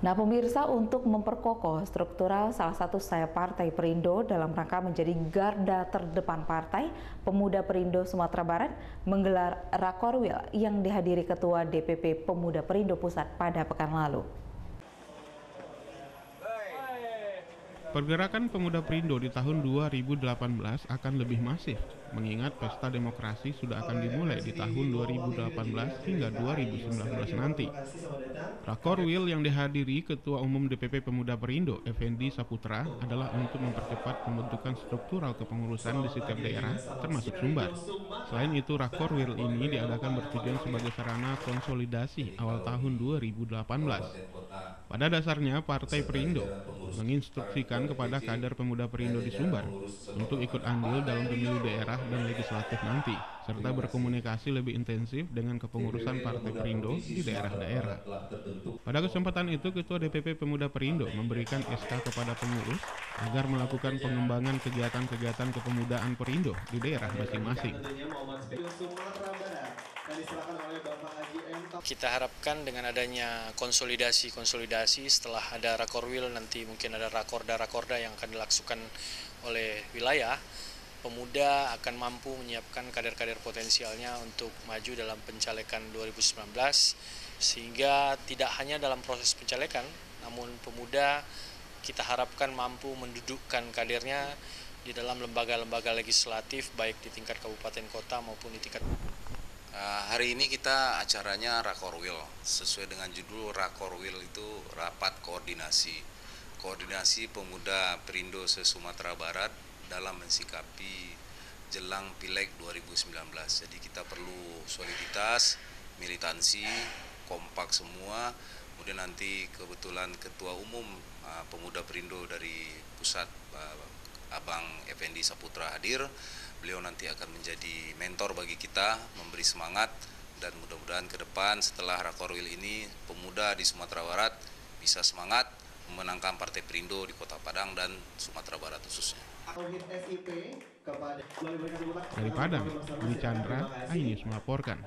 Nah pemirsa untuk memperkokoh struktural salah satu saya Partai Perindo dalam rangka menjadi garda terdepan partai, Pemuda Perindo Sumatera Barat menggelar Rakorwil yang dihadiri Ketua DPP Pemuda Perindo Pusat pada pekan lalu. Pergerakan pemuda Perindo di tahun 2018 akan lebih masif, mengingat pesta demokrasi sudah akan dimulai di tahun 2018 hingga 2019 nanti. Rakorwil yang dihadiri Ketua Umum DPP Pemuda Perindo, Effendi Saputra, adalah untuk mempercepat pembentukan struktural kepengurusan di setiap daerah, termasuk Sumbar. Selain itu, Rakorwil ini diadakan bertujuan sebagai sarana konsolidasi awal tahun 2018. Pada dasarnya, Partai Perindo menginstruksikan kepada kader pemuda Perindo di Sumbar untuk ikut andil dalam pemilu daerah dan legislatif nanti, serta berkomunikasi lebih intensif dengan kepengurusan Partai Perindo di daerah-daerah. Pada kesempatan itu, Ketua DPP Pemuda Perindo memberikan SK kepada pengurus agar melakukan pengembangan kegiatan-kegiatan kepemudaan Perindo di daerah masing-masing. Kita harapkan dengan adanya konsolidasi-konsolidasi setelah ada rakorwil nanti mungkin ada rakorda-rakorda yang akan dilakukan oleh wilayah, pemuda akan mampu menyiapkan kader-kader potensialnya untuk maju dalam pencalekan 2019 sehingga tidak hanya dalam proses pencalekan namun pemuda kita harapkan mampu mendudukkan kadernya di dalam lembaga-lembaga legislatif baik di tingkat kabupaten kota maupun di tingkat Uh, hari ini kita acaranya Rakorwil. Sesuai dengan judul Rakorwil itu rapat koordinasi. Koordinasi pemuda Perindo se-Sumatera Barat dalam mensikapi jelang Pileg 2019. Jadi kita perlu soliditas, militansi, kompak semua. Kemudian nanti kebetulan Ketua Umum uh, Pemuda Perindo dari pusat uh, Abang Effendi Saputra hadir beliau nanti akan menjadi mentor bagi kita, memberi semangat dan mudah-mudahan ke depan setelah Rakorwil ini pemuda di Sumatera Barat bisa semangat memenangkan Partai Perindo di Kota Padang dan Sumatera Barat khususnya. Dari Padang, Budi Chandra, Ainis melaporkan.